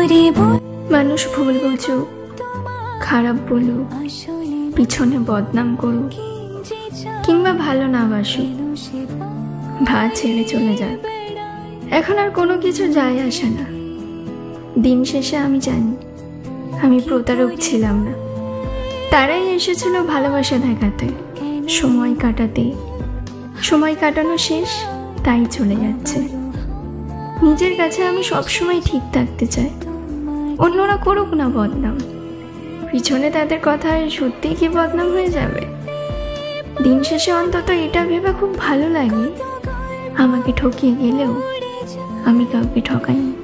মানুষ ভুল বুঝুক, খারাপ বলুক, পিছনে বদনাম করুক, কিংবা ভালো না বাসুক ভা ছেড়ে চলে যাক। এখন আর কোনো কিছু যায় আসে না। দিন শেষে আমি জানি, আমি প্রতারক ছিলাম না। তারাই এসেছিল ভালোবাসা দেখাতে। সময় কাটাতে। সময় কাটানো শেষ, তাই চলে যাচ্ছে। নিজের কাছে আমি সবসময় ঠিক থাকতে চাই। অন্যরা করুক না বদনাম। পিছনে তাদের কথায় সত্যিই কি বদনাম হয়ে যাবে? দিন শেষে অন্তত এটা ভেবে খুব ভালো লাগে। আমাকে ঠকিয়ে গেলেও আমি কাউকে ঠকাইনি।